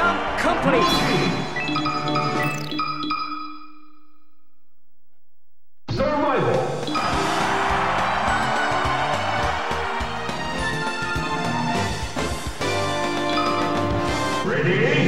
jump complete. Survival. Ready?